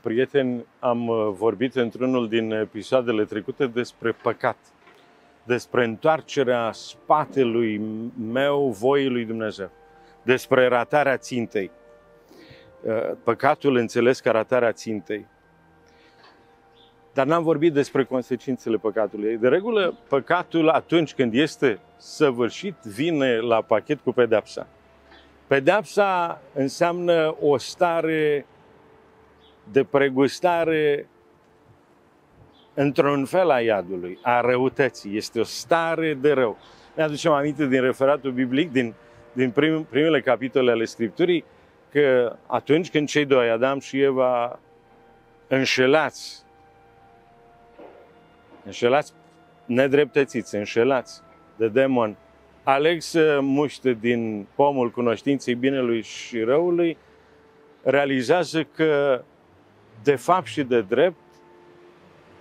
prieteni, am uh, vorbit într-unul din episoadele trecute despre păcat, despre întoarcerea spatelui meu voii lui Dumnezeu, despre ratarea țintei. Uh, păcatul înțeles ca ratarea țintei. Dar n-am vorbit despre consecințele păcatului. De regulă, păcatul atunci când este săvârșit vine la pachet cu pedepsa. Pedepsa înseamnă o stare de pregustare într-un fel a iadului, a răutății. Este o stare de rău. Ne aducem aminte din referatul biblic, din, din prim, primele capitole ale Scripturii, că atunci când cei doi, Adam și Eva, înșelați, înșelați, nedreptățiți, înșelați de demon, aleg să muște din pomul cunoștinței binelui și răului, realizează că de fapt și de drept,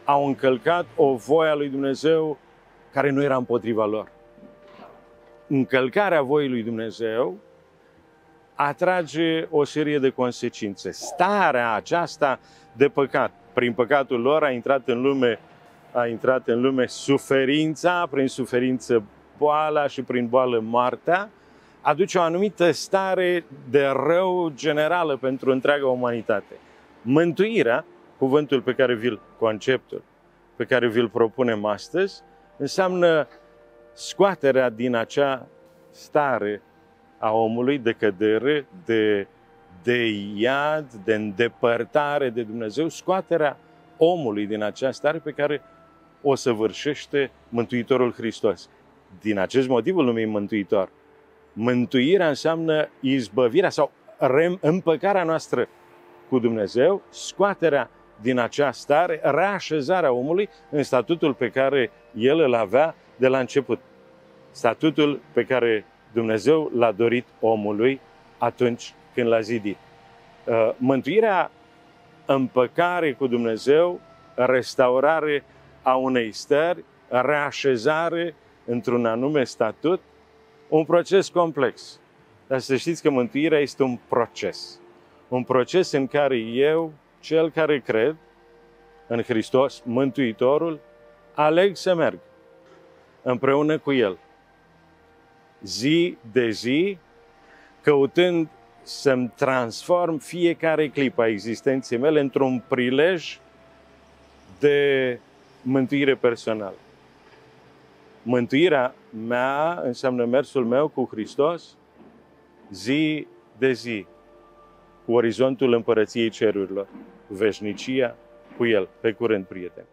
au încălcat o voie a lui Dumnezeu care nu era împotriva lor. Încălcarea voii lui Dumnezeu atrage o serie de consecințe. Starea aceasta de păcat, prin păcatul lor a intrat în lume, a intrat în lume suferința, prin suferință boala și prin boală moartea, aduce o anumită stare de rău generală pentru întreaga umanitate. Mântuirea, cuvântul pe care vi-l, conceptul pe care vi-l propunem astăzi, înseamnă scoaterea din acea stare a omului de cădere, de, de iad, de îndepărtare de Dumnezeu, scoaterea omului din acea stare pe care o săvârșește Mântuitorul Hristos. Din acest motiv îl numim Mântuitor. Mântuirea înseamnă izbăvirea sau împăcarea noastră cu Dumnezeu, scoaterea din acea stare, reașezarea omului în statutul pe care el îl avea de la început. Statutul pe care Dumnezeu l-a dorit omului atunci când l-a zidit. Uh, mântuirea, împăcare cu Dumnezeu, restaurare a unei stări, reașezare într-un anume statut, un proces complex. Dar să știți că mântuirea este un proces un proces în care eu, cel care cred în Hristos, Mântuitorul, aleg să merg împreună cu El. Zi de zi, căutând să-mi transform fiecare clipă a existenței mele într-un prilej de mântuire personală. Mântuirea mea înseamnă mersul meu cu Hristos zi de zi, cu orizontul împărăției cerurilor, veșnicia cu el. Pe curând, prieteni!